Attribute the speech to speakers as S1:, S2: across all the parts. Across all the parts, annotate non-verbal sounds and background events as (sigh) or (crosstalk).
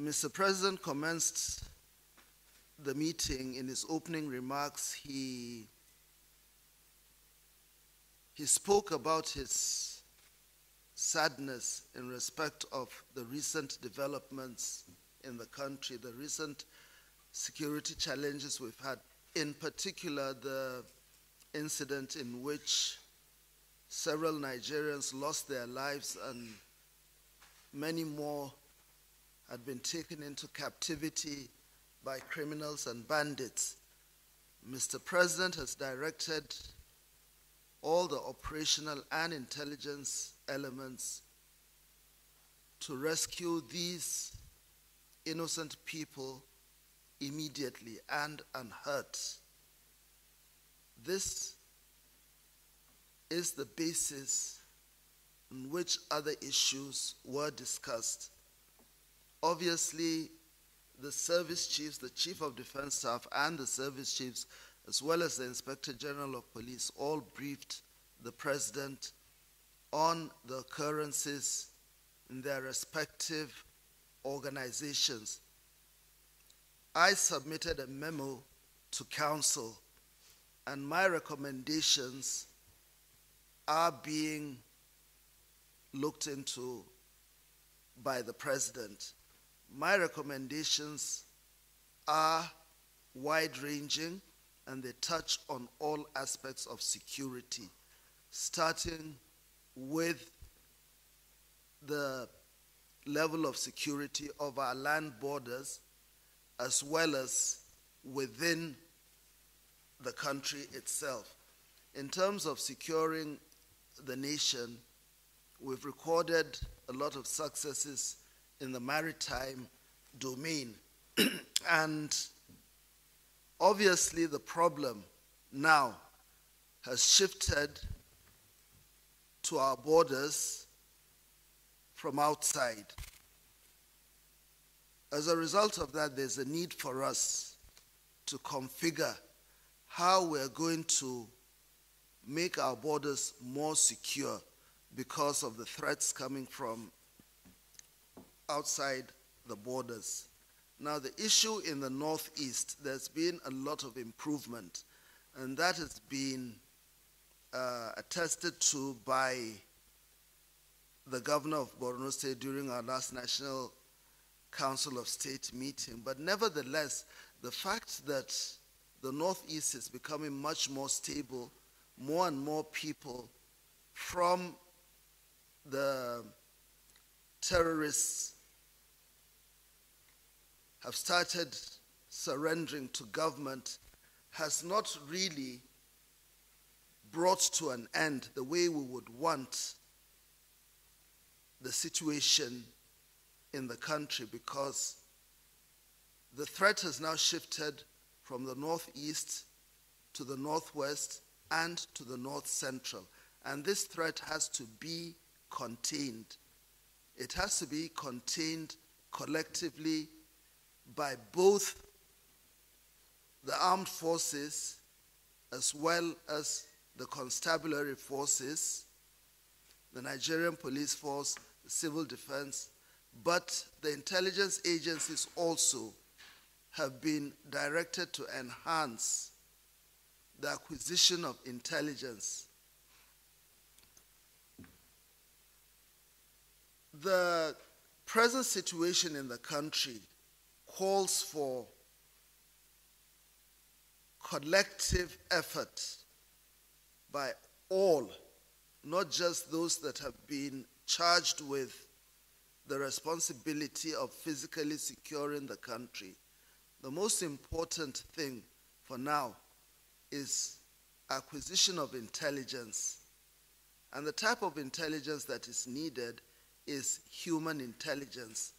S1: Mr. President commenced the meeting in his opening remarks. He, he spoke about his sadness in respect of the recent developments in the country, the recent security challenges we've had, in particular, the incident in which several Nigerians lost their lives and many more had been taken into captivity by criminals and bandits. Mr. President has directed all the operational and intelligence elements to rescue these innocent people immediately and unhurt. This is the basis on which other issues were discussed. Obviously, the service chiefs, the chief of defense staff, and the service chiefs, as well as the inspector general of police, all briefed the president on the occurrences in their respective organizations. I submitted a memo to council, and my recommendations are being looked into by the president. My recommendations are wide ranging and they touch on all aspects of security, starting with the level of security of our land borders as well as within the country itself. In terms of securing the nation, we've recorded a lot of successes in the maritime domain. (clears throat) and obviously, the problem now has shifted to our borders from outside. As a result of that, there's a need for us to configure how we're going to make our borders more secure because of the threats coming from outside the borders. Now, the issue in the Northeast, there's been a lot of improvement, and that has been uh, attested to by the governor of Borno State during our last National Council of State meeting. But nevertheless, the fact that the Northeast is becoming much more stable, more and more people from the terrorists have started surrendering to government has not really brought to an end the way we would want the situation in the country because the threat has now shifted from the northeast to the northwest and to the north central. And this threat has to be contained. It has to be contained collectively by both the armed forces as well as the constabulary forces, the Nigerian police force, the civil defense, but the intelligence agencies also have been directed to enhance the acquisition of intelligence. The present situation in the country calls for collective effort by all, not just those that have been charged with the responsibility of physically securing the country. The most important thing for now is acquisition of intelligence. And the type of intelligence that is needed is human intelligence.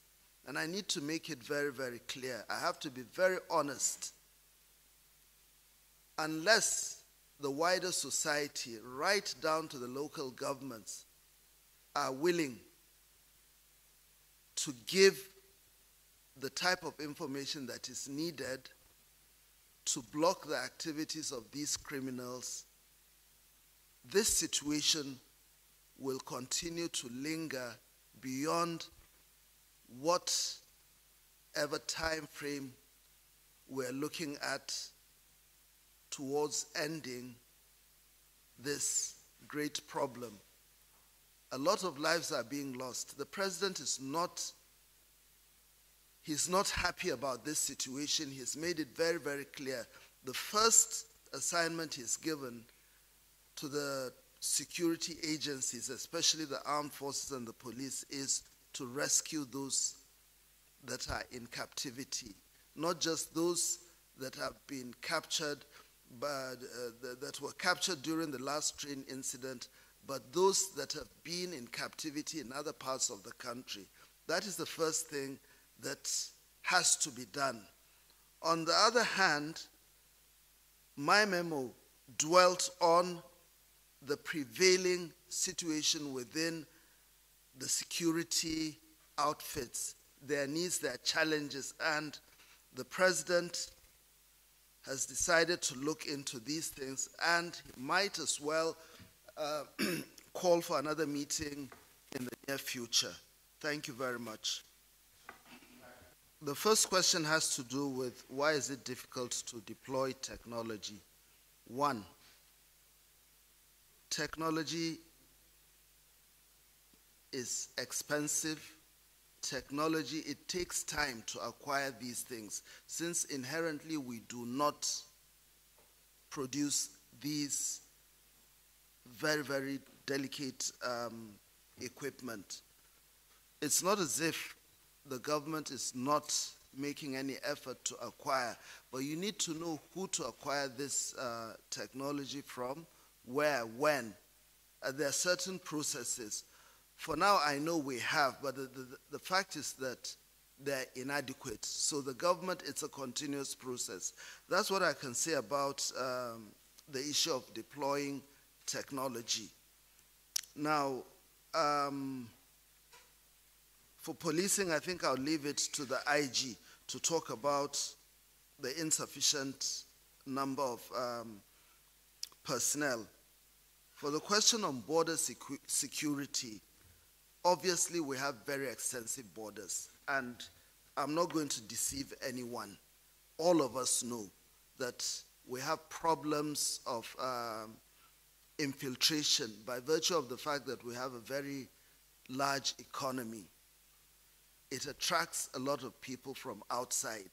S1: And I need to make it very, very clear. I have to be very honest. Unless the wider society, right down to the local governments, are willing to give the type of information that is needed to block the activities of these criminals, this situation will continue to linger beyond whatever time frame we're looking at towards ending this great problem. A lot of lives are being lost. The president is not he's not happy about this situation. He's made it very, very clear. The first assignment he's given to the security agencies, especially the armed forces and the police, is to rescue those that are in captivity, not just those that have been captured, but uh, that were captured during the last train incident, but those that have been in captivity in other parts of the country. That is the first thing that has to be done. On the other hand, my memo dwelt on the prevailing situation within the security outfits, their needs, their challenges, and the president has decided to look into these things and might as well uh, (clears throat) call for another meeting in the near future. Thank you very much. The first question has to do with why is it difficult to deploy technology? One, technology is expensive. Technology, it takes time to acquire these things since inherently we do not produce these very, very delicate um, equipment. It's not as if the government is not making any effort to acquire, but you need to know who to acquire this uh, technology from, where, when. Uh, there are certain processes. For now, I know we have, but the, the, the fact is that they're inadequate. So the government, it's a continuous process. That's what I can say about um, the issue of deploying technology. Now, um, for policing, I think I'll leave it to the IG to talk about the insufficient number of um, personnel. For the question on border secu security, obviously we have very extensive borders, and I'm not going to deceive anyone. All of us know that we have problems of um, infiltration by virtue of the fact that we have a very large economy. It attracts a lot of people from outside,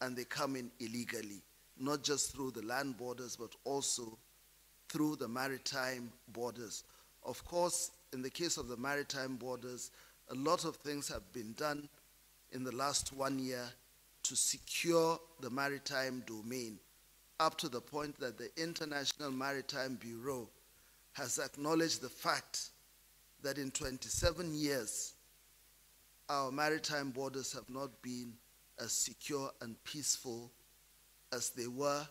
S1: and they come in illegally, not just through the land borders, but also through the maritime borders. Of course, in the case of the maritime borders, a lot of things have been done in the last one year to secure the maritime domain, up to the point that the International Maritime Bureau has acknowledged the fact that in 27 years, our maritime borders have not been as secure and peaceful as they were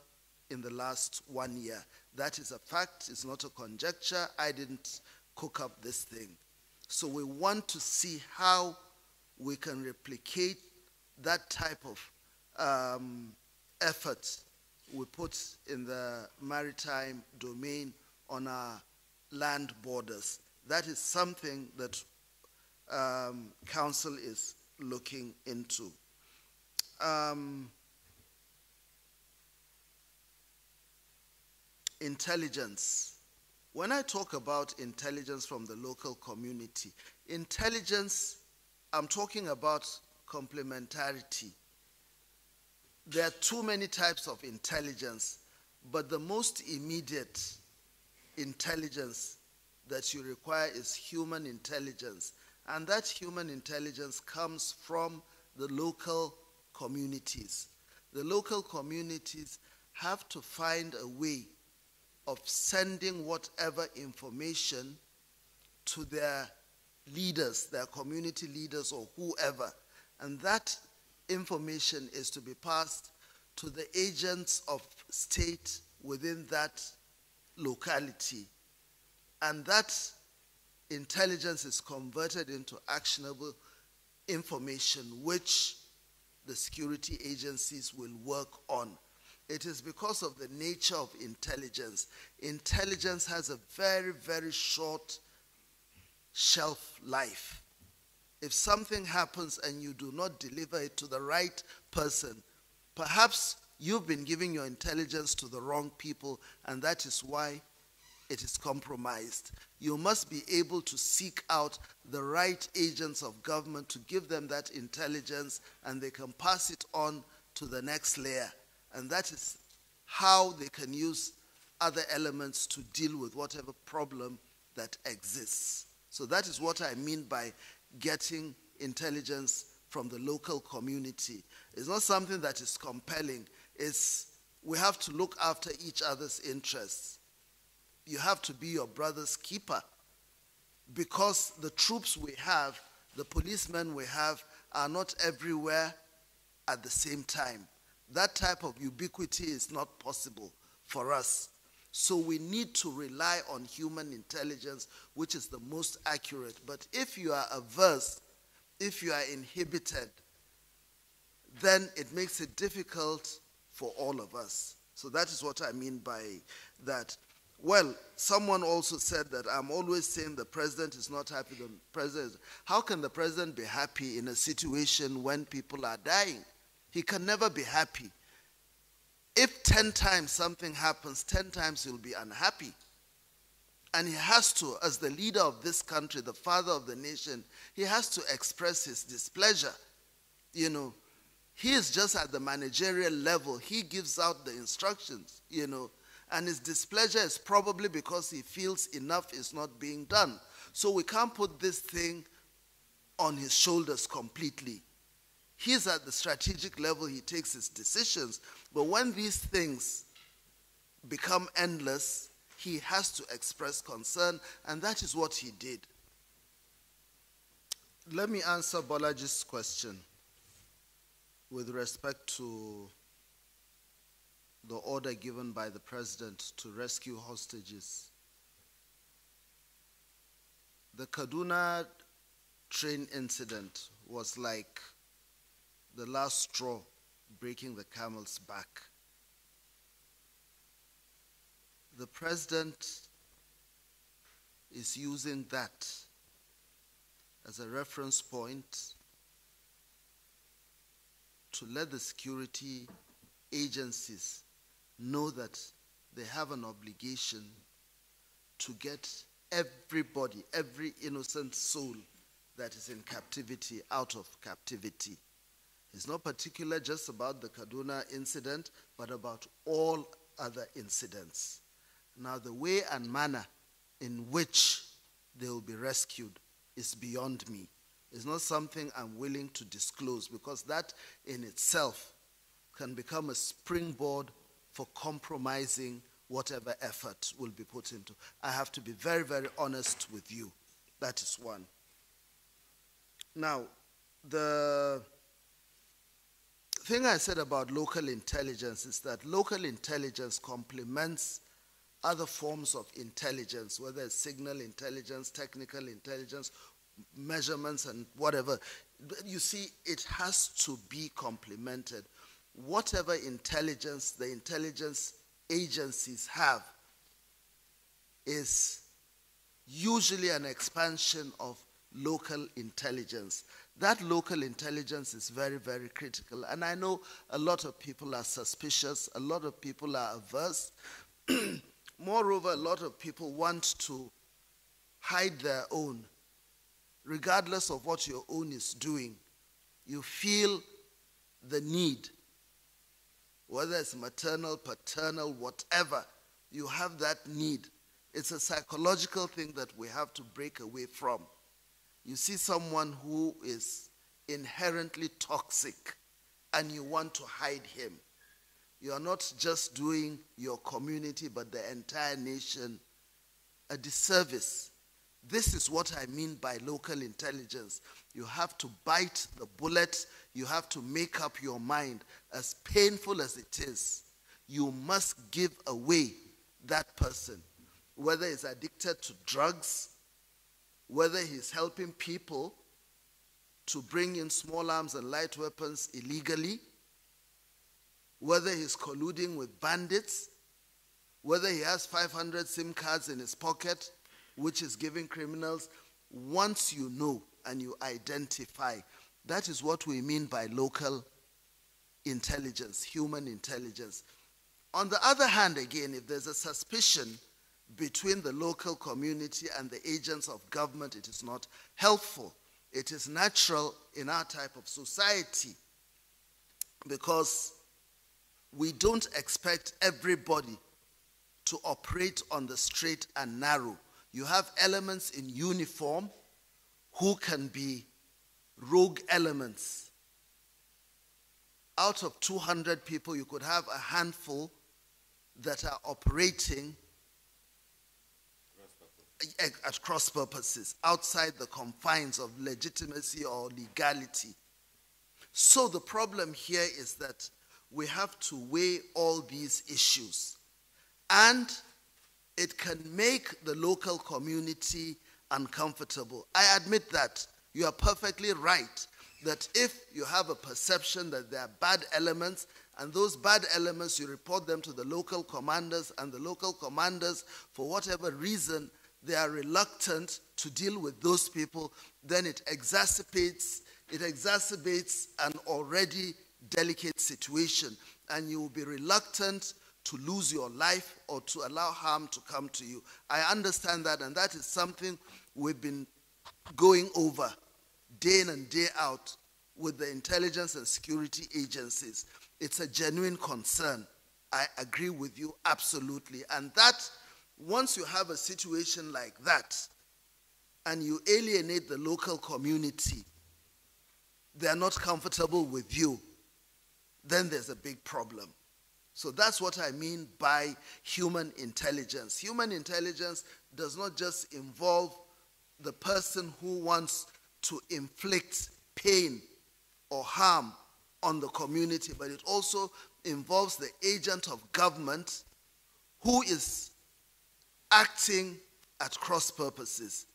S1: in the last one year. That is a fact, it's not a conjecture. I didn't cook up this thing. So we want to see how we can replicate that type of um, effort we put in the maritime domain on our land borders. That is something that um, council is looking into. Um, intelligence. When I talk about intelligence from the local community, intelligence, I'm talking about complementarity. There are too many types of intelligence, but the most immediate intelligence that you require is human intelligence. And that human intelligence comes from the local communities. The local communities have to find a way of sending whatever information to their leaders, their community leaders, or whoever. And that information is to be passed to the agents of state within that locality. And that intelligence is converted into actionable information which the security agencies will work on. It is because of the nature of intelligence. Intelligence has a very, very short shelf life. if something happens and you do not deliver it to the right person, perhaps you've been giving your intelligence to the wrong people, and that is why it is compromised. You must be able to seek out the right agents of government to give them that intelligence, and they can pass it on to the next layer. And that is how they can use other elements to deal with whatever problem that exists. So that is what I mean by getting intelligence from the local community. It's not something that is compelling. It's we have to look after each other's interests. You have to be your brother's keeper because the troops we have, the policemen we have, are not everywhere at the same time. That type of ubiquity is not possible for us. So we need to rely on human intelligence, which is the most accurate. But if you are averse, if you are inhibited, then it makes it difficult for all of us. So that is what I mean by that. Well, someone also said that I'm always saying the president is not happy. The president, how can the president be happy in a situation when people are dying? He can never be happy. If 10 times something happens, 10 times he'll be unhappy. And he has to, as the leader of this country, the father of the nation, he has to express his displeasure. You know, he is just at the managerial level. He gives out the instructions, you know, and his displeasure is probably because he feels enough is not being done. So we can't put this thing on his shoulders completely. He's at the strategic level, he takes his decisions. But when these things become endless, he has to express concern, and that is what he did. Let me answer Bolaji's question with respect to the order given by the president to rescue hostages. The Kaduna train incident was like the last straw breaking the camel's back. The president is using that as a reference point to let the security agencies know that they have an obligation to get everybody, every innocent soul that is in captivity out of captivity. It's not particular just about the Kaduna incident, but about all other incidents. Now, the way and manner in which they will be rescued is beyond me. It's not something I'm willing to disclose because that in itself can become a springboard for compromising whatever effort will be put into. I have to be very, very honest with you. That is one. Now, the thing I said about local intelligence is that local intelligence complements other forms of intelligence, whether it's signal intelligence, technical intelligence, measurements, and whatever. You see, it has to be complemented. Whatever intelligence the intelligence agencies have is usually an expansion of local intelligence that local intelligence is very, very critical. And I know a lot of people are suspicious, a lot of people are averse. (clears throat) Moreover, a lot of people want to hide their own, regardless of what your own is doing. You feel the need, whether it's maternal, paternal, whatever, you have that need. It's a psychological thing that we have to break away from you see someone who is inherently toxic and you want to hide him. You are not just doing your community, but the entire nation a disservice. This is what I mean by local intelligence. You have to bite the bullet, you have to make up your mind, as painful as it is. You must give away that person, whether he's addicted to drugs, whether he's helping people to bring in small arms and light weapons illegally, whether he's colluding with bandits, whether he has 500 SIM cards in his pocket, which is giving criminals. Once you know, and you identify. That is what we mean by local intelligence, human intelligence. On the other hand, again, if there's a suspicion between the local community and the agents of government, it is not helpful. It is natural in our type of society because we don't expect everybody to operate on the straight and narrow. You have elements in uniform who can be rogue elements. Out of 200 people, you could have a handful that are operating Eh, eh, at cross purposes, outside the confines of legitimacy or legality. So the problem here is that we have to weigh all these issues. And it can make the local community uncomfortable. I admit that. You are perfectly right that if you have a perception that there are bad elements, and those bad elements, you report them to the local commanders, and the local commanders, for whatever reason, they are reluctant to deal with those people, then it exacerbates it exacerbates an already delicate situation, and you will be reluctant to lose your life or to allow harm to come to you. I understand that, and that is something we've been going over day in and day out with the intelligence and security agencies. It's a genuine concern. I agree with you absolutely. And that, once you have a situation like that, and you alienate the local community, they are not comfortable with you, then there's a big problem. So that's what I mean by human intelligence. Human intelligence does not just involve the person who wants to inflict pain or harm on the community, but it also involves the agent of government who is acting at cross purposes.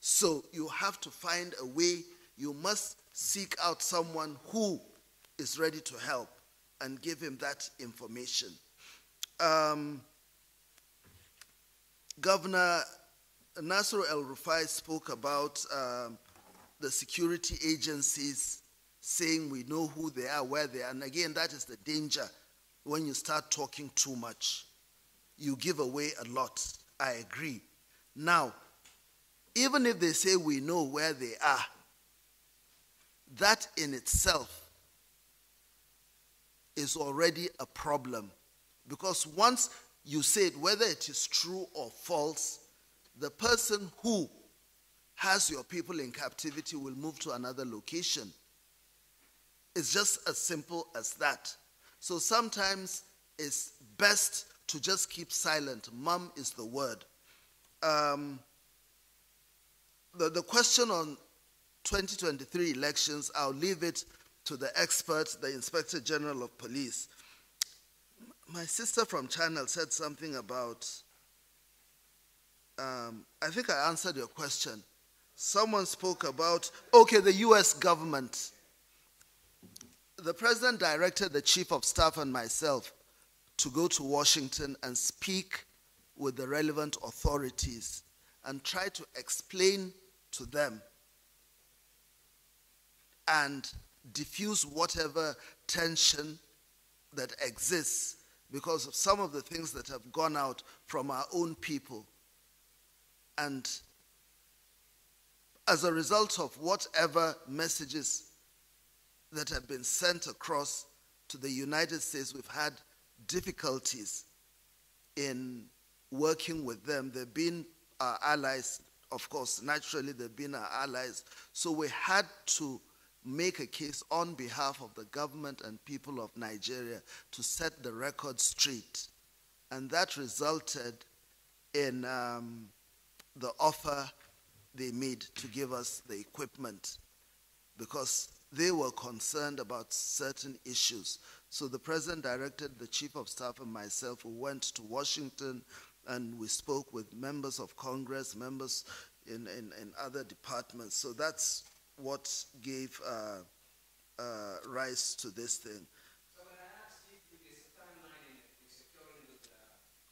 S1: So you have to find a way, you must seek out someone who is ready to help and give him that information. Um, Governor Nasir El Rufai spoke about um, the security agencies saying we know who they are, where they are. And again, that is the danger when you start talking too much. You give away a lot. I agree. Now, even if they say we know where they are, that in itself is already a problem. Because once you say it, whether it is true or false, the person who has your people in captivity will move to another location. It's just as simple as that. So sometimes it's best to just keep silent. Mum is the word. Um, the, the question on 2023 elections, I'll leave it to the expert, the Inspector General of Police. My sister from Channel said something about, um, I think I answered your question. Someone spoke about, okay, the US government. The president directed the chief of staff and myself to go to Washington and speak with the relevant authorities and try to explain to them and diffuse whatever tension that exists because of some of the things that have gone out from our own people. And as a result of whatever messages that have been sent across to the United States, we've had difficulties in working with them. They've been our allies, of course, naturally, they've been our allies. So we had to make a case on behalf of the government and people of Nigeria to set the record straight. And that resulted in um, the offer they made to give us the equipment because they were concerned about certain issues. So the president directed the chief of staff and myself, who went to Washington and we spoke with members of Congress, members in, in, in other departments. So that's what gave uh, uh, rise to this thing.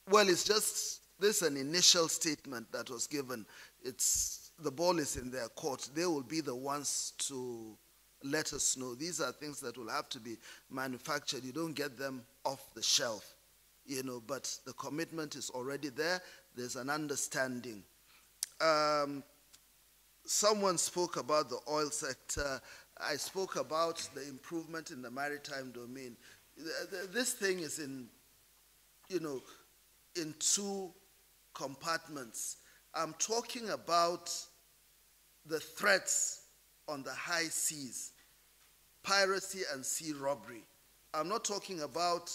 S1: Well, it's just this an initial statement that was given. It's the ball is in their court. They will be the ones to let us know. These are things that will have to be manufactured. You don't get them off the shelf, you know, but the commitment is already there. There's an understanding. Um, someone spoke about the oil sector. I spoke about the improvement in the maritime domain. This thing is in, you know, in two compartments. I'm talking about the threats on the high seas, piracy and sea robbery. I'm not talking about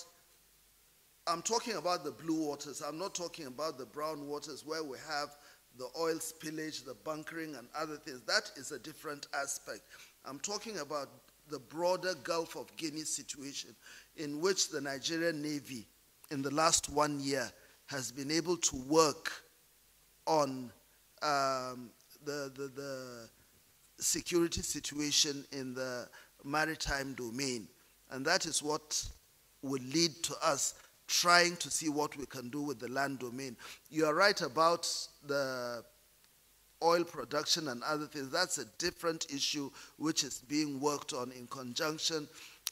S1: I'm talking about the blue waters. I'm not talking about the brown waters where we have the oil spillage, the bunkering, and other things. That is a different aspect. I'm talking about the broader Gulf of Guinea situation in which the Nigerian Navy, in the last one year, has been able to work on um, the, the, the security situation in the maritime domain. And that is what will lead to us trying to see what we can do with the land domain. You are right about the oil production and other things. That's a different issue which is being worked on in conjunction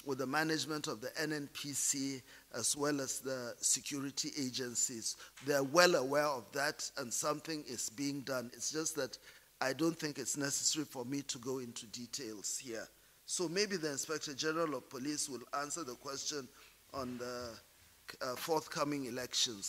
S1: with the management of the NNPC as well as the security agencies. They're well aware of that and something is being done. It's just that I don't think it's necessary for me to go into details here. So maybe the Inspector General of Police will answer the question on the uh, forthcoming elections.